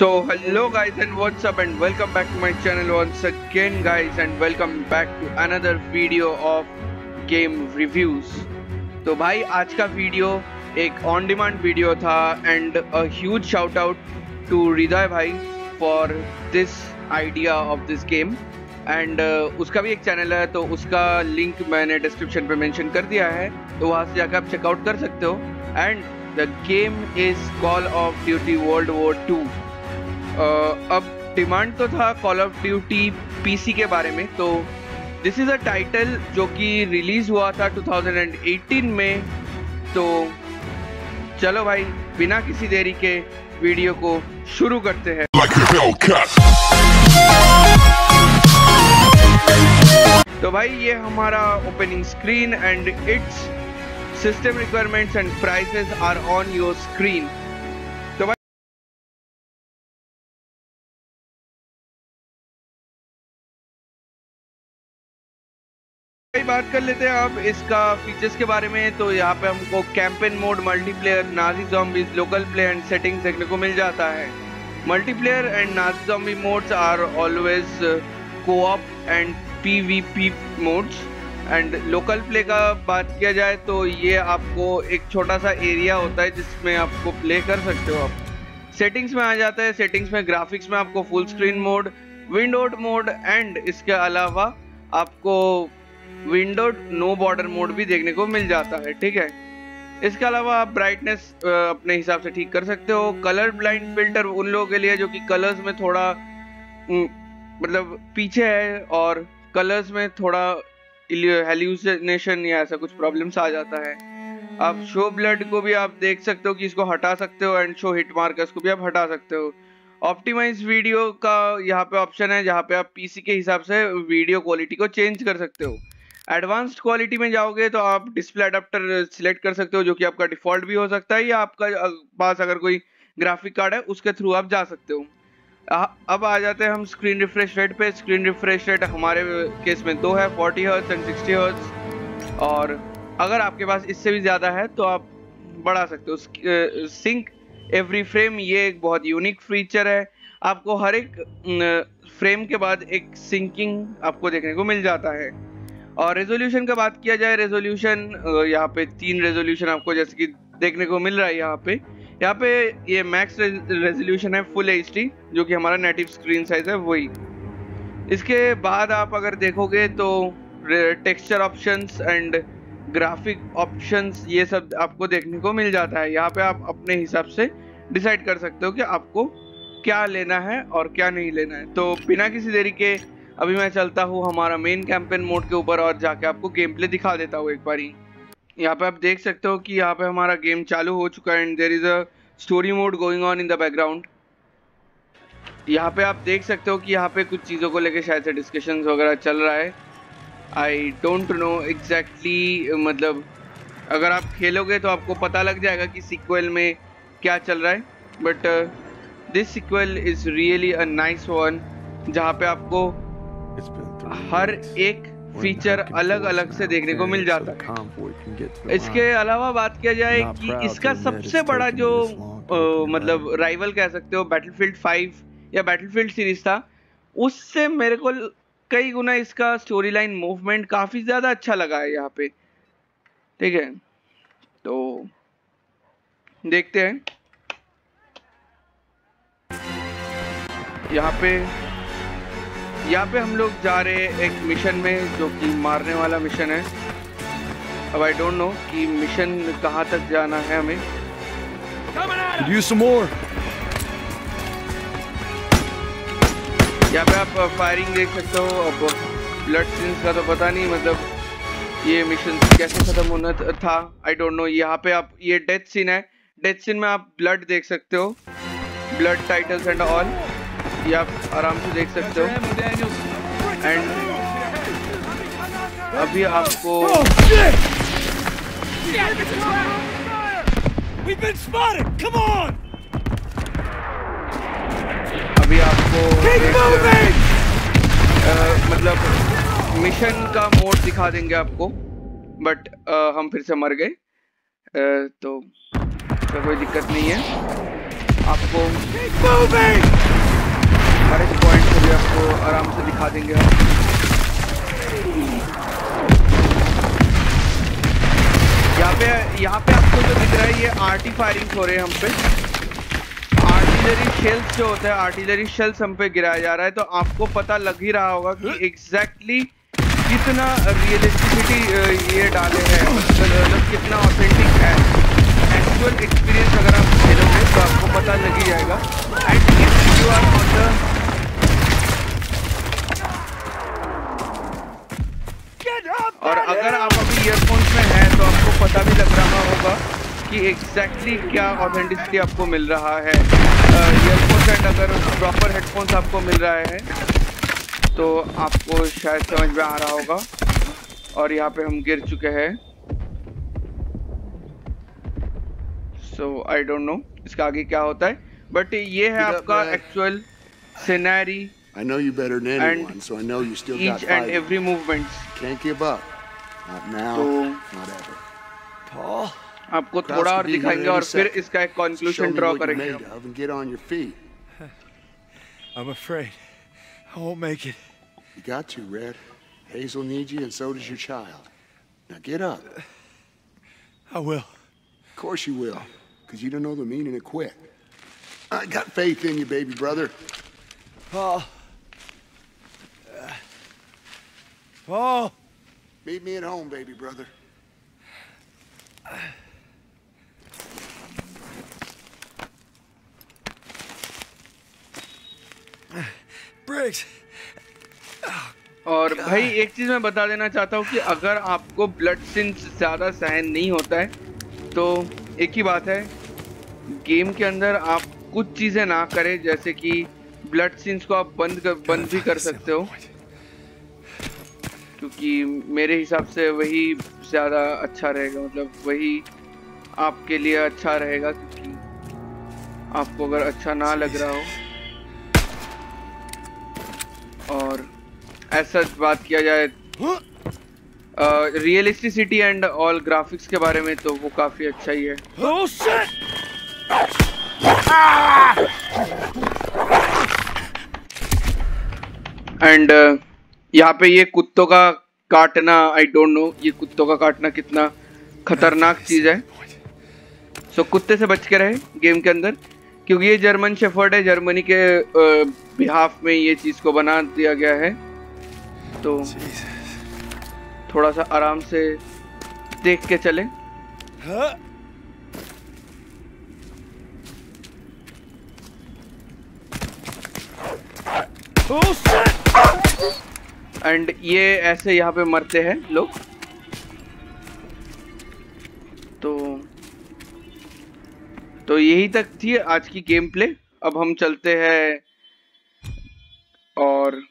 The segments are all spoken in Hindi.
So, hello guys and what's up and welcome back to my channel once again guys and welcome back to another video of game reviews. तो भाई, आज का वीडियो एक ऑन डिमांड वीडियो था and a huge shout out to Hriday भाई for this idea of this game and उसका भी एक चैनल है तो उसका लिंक मैंने डिस्क्रिप्शन पे मेंशन कर दिया है तो वहाँ से जाकर आप चेकआउट कर सकते हो. And the game is call of duty world war two अब डिमांड तो था कॉल ऑफ़ ड्यूटी पीसी के बारे में तो दिस इज़ अ टाइटल जो कि रिलीज़ हुआ था 2018 में तो चलो भाई बिना किसी देरी के वीडियो को शुरू करते हैं। तो भाई ये हमारा opening screen and its system requirements and prices are on your screen बात कर लेते हैं अब इसका फीचर्स के बारे में। तो यहाँ पे हमको campaign mode multiplayer Nazi zombies local play and settings देखने को मिल जाता है। Multiplayer and Nazi zombie modes are always coop and PVP modes and local play का बात किया जाए तो ये आपको एक छोटा सा एरिया होता है जिसमें आपको प्ले कर सकते हो आप। सेटिंग्स में आ जाता है। सेटिंग्स में ग्राफिक्स में आपको full screen mode windowed mode and इसके अलावा आपको विंडो नो बॉर्डर मोड भी देखने को मिल जाता है, ठीक है? इसके अलावा आप ब्राइटनेस अपने हिसाब से ठीक कर सकते हो। कलर ब्लाइंड फ़िल्टर उन लोगों के लिए जो कि कलर्स में थोड़ा मतलब पीछे है और कलर्स में थोड़ा हेल्यूसिनेशन या ऐसा कुछ प्रॉब्लम्स आ जाता है। आप शो ब्लड को भी आप देख सकते हो कि इसको हटा सकते हो एंड शो हिट मार्कर्स को भी आप हटा सकते हो। ऑप्टिमाइज वीडियो का यहाँ पे ऑप्शन है जहाँ पे आप पीसी के हिसाब से वीडियो क्वालिटी को चेंज कर सकते हो। एडवांस्ड क्वालिटी में जाओगे तो आप डिस्प्ले अडाप्टर सिलेक्ट कर सकते हो, जो कि आपका डिफ़ॉल्ट भी हो सकता है, या आपका पास अगर कोई ग्राफिक कार्ड है, उसके थ्रू आप जा सकते हो। अब आ जाते हैं हम स्क्रीन रिफ्रेश रेट पे। स्क्रीन रिफ्रेश रेट हमारे केस में दो है forty hertz and sixty hertz और अगर आपके पास इससे भी ज़्यादा है तो आप बढ़ा सकते हो। सिंक एवरी फ्रेम ये एक बहुत यूनिक फीचर है। आपको हर एक फ्रेम के बाद एक सिंकिंग आपको देखने को मिल जाता है। और रेजोल्यूशन का बात किया जाए रेजोल्यूशन यहाँ पे तीन रेजोल्यूशन आपको जैसे कि देखने को मिल रहा है यहाँ पे। यहाँ पे ये मैक्स रेजोल्यूशन है फुल एच जो कि हमारा नेटिव स्क्रीन साइज़ है, वही। इसके बाद आप अगर देखोगे तो texture options and graphic options ये सब आपको देखने को मिल जाता है। यहाँ पे आप अपने हिसाब से डिसाइड कर सकते हो कि आपको क्या लेना है और क्या नहीं लेना है। तो बिना किसी देरी के अभी मैं चलता हूँ हमारा मेन कैंपेन मोड के ऊपर और जाके आपको गेम प्ले दिखा देता हूँ एक बारी। यहाँ पे आप देख सकते हो कि यहाँ पे हमारा गेम चालू हो चुका है and there is a story mode going on in the background यहाँ पे आप देख सकते हो कि यहाँ पे कुछ चीज़ों को लेके शायद से डिस्कशन वगैरह चल रहा है। आई डोंट नो एग्जैक्टली मतलब अगर आप खेलोगे तो आपको पता लग जाएगा कि सिक्वल में क्या चल रहा है। But this sequel is really a nice one जहाँ पे आपको हर एक फीचर अलग अलग से देखने को मिल जाता है। इसके अलावा बात किया जाए कि इसका सबसे बड़ा जो मतलब राइवल कह सकते हो बैटलफील्ड 5 या बैटलफील्ड सीरीज़ था उससे मेरे को कई गुना इसका स्टोरी लाइन मूवमेंट काफ़ी ज़्यादा अच्छा लगा है यहाँ पे। ठीक है? तो देखते हैं। यहाँ पे यहाँ पे हम लोग जा रहे हैं एक मिशन में जो कि मारने वाला मिशन है। अब आई डोंट नो कि मिशन कहाँ तक जाना है हमें। यहाँ पे आप फायरिंग देख सकते हो अब ब्लड सीन्स का तो पता नहीं मतलब ये मिशन कैसे खत्म होना था आई डोंट नो यहाँ पे आप ये डेथ सीन है। डेथ सीन में आप ब्लड देख सकते हो। ब्लड टाइटल्स एंड ऑल ये आप आराम से देख सकते हो। एंड अभी आपको अभी आपको मतलब मिशन का मोड दिखा देंगे आपको बट हम फिर से मर गए। तो कोई दिक्कत नहीं है। आपको हर एक पॉइंट को भी आपको आराम से दिखा देंगे हम। यहाँ पे यहाँ पे आपको जो दिख रहा है, ये आर्टी फायरिंग हो रहे हैं हम पे। आर्टिलरी शेल्स जो होता है आर्टिलरी शेल्स हम पे गिराया जा रहा है। तो आपको पता लग ही रहा होगा कि एग्जैक्टली कितना रियलिस्टिसिटी ये डाले हैं। मतलब कितना ऑथेंटिक है। एक्चुअल एक्सपीरियंस अगर आप खेलोगे तो आपको पता लग ही जाएगा। And if you are on the और अगर आप अभी ईयरफोन्स में हैं तो आपको पता भी लग रहा होगा कि एग्जैक्टली exactly क्या ऑथेंटिसिटी आपको मिल रहा है। ईयरफोन्स एंड अगर प्रॉपर हेडफोन्स आपको मिल रहा है तो आपको शायद समझ में आ रहा होगा। और यहाँ पे हम गिर चुके हैं। सो आई डोंट नो इसका आगे क्या होता है। बट ये है आपका actual scenery I know you better than anyone, and so I know you still each got Each and every movements. Can't give up. Not now, तो not ever. Paul, आपको थोड़ा और दिखाएंगे और फिर इसका एक कंक्लूजन ड्रॉ करेंगे and get on your feet. I'm afraid I won't make it. You got to, Red. Hazel needs you, and so does your child. Now get up. I will. Of course you will, because you don't know the meaning of quit. I got faith in you, baby brother. Paul. Paul! Meet me at home, baby brother. Briggs! और भाई एक चीज़ मैं बता देना चाहता हूँ कि अगर आपको ब्लड सिंस ज़्यादा सहन नहीं होता है तो एक ही बात है गेम के अंदर आप कुछ चीज़ें ना करें जैसे कि ब्लड सिंस को आप बंद कर, बंद भी कर सकते हो क्योंकि मेरे हिसाब से वही ज़्यादा अच्छा रहेगा मतलब वही आपके लिए अच्छा रहेगा क्योंकि आपको अगर अच्छा ना लग रहा हो। और ऐसा बात किया जाए रियलिस्टिसिटी एंड ऑल ग्राफिक्स के बारे में तो वो काफ़ी अच्छा ही है। एंड uh, यहाँ पे ये कुत्तों का काटना आई डोंट नो ये कुत्तों का काटना कितना खतरनाक चीज़ है। सो so, कुत्ते से बच के रहे गेम के अंदर क्योंकि ये जर्मन शेफर्ड है जर्मनी के बिहाफ में ये चीज़ को बना दिया गया है। तो थोड़ा सा आराम से देख के चले। एंड ये ऐसे यहाँ पे मरते हैं लोग। तो तो यही तक थी आज की गेम प्ले। अब हम चलते हैं और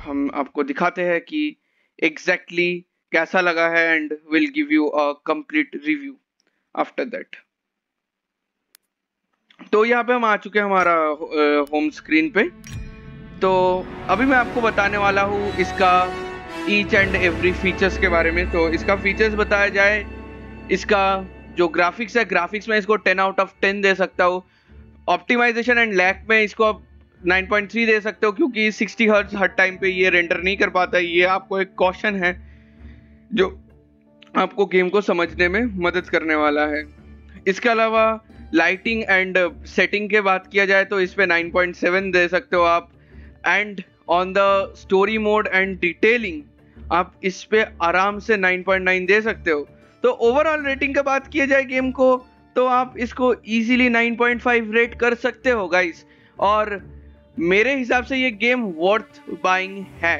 हम आपको दिखाते हैं कि एग्जैक्टली exactly कैसा लगा है and will give you a complete review after that तो यहाँ पे हम आ चुके हैं हमारा होम स्क्रीन पे। तो अभी मैं आपको बताने वाला हूँ इसका ईच एंड एवरी फीचर्स के बारे में। तो इसका फीचर्स बताया जाए, इसका जो ग्राफिक्स है ग्राफिक्स में इसको 10 आउट ऑफ़ 10 दे सकता हूँ। ऑप्टिमाइजेशन एंड लैक में इसको 9.3 दे सकते हो, क्योंकि 60 हर्ट्ज हर टाइम पे ये रेंडर नहीं कर पाता। ये आपको एक कॉशन है, जो आपको गेम को समझने में मदद करने वाला है। इसके अलावा लाइटिंग एंड सेटिंग के बात किया जाए तो इस पे 9.7 दे सकते हो आप। And on the story mode and detailing आप इस पे आराम से 9.9 दे सकते हो। तो ओवरऑल रेटिंग का बात किया जाए गेम को तो आप इसको इजीली 9.5 रेट कर सकते हो गाइस और मेरे हिसाब से ये गेम वर्थ बाइंग है।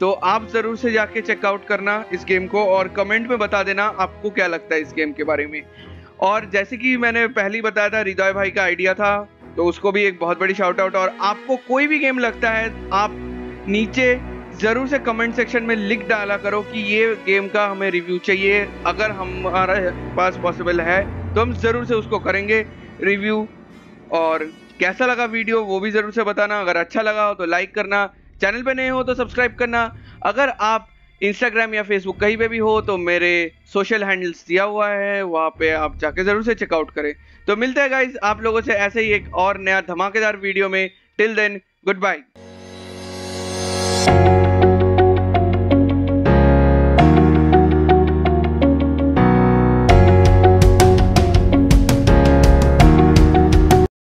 तो आप ज़रूर से जाके चेकआउट करना इस गेम को और कमेंट में बता देना आपको क्या लगता है इस गेम के बारे में। और जैसे कि मैंने पहले बताया था, हृदय भाई का आइडिया था तो उसको भी एक बहुत बड़ी शाउट आउट और आपको कोई भी गेम लगता है, आप नीचे ज़रूर से कमेंट सेक्शन में लिख डाला करो कि ये गेम का हमें रिव्यू चाहिए। अगर हमारे पास पॉसिबल है तो हम ज़रूर से उसको करेंगे रिव्यू और कैसा लगा वीडियो वो भी ज़रूर से बताना। अगर अच्छा लगा हो तो लाइक करना। चैनल पे नए हो तो सब्सक्राइब करना। अगर आप इंस्टाग्राम या फेसबुक कहीं पे भी हो तो मेरे सोशल हैंडल्स दिया हुआ है, वहाँ पे आप जाके ज़रूर से चेकआउट करें तो मिलते हैं गाइज़ आप लोगों से ऐसे ही एक और नया धमाकेदार वीडियो में टिल देन गुड goodbye.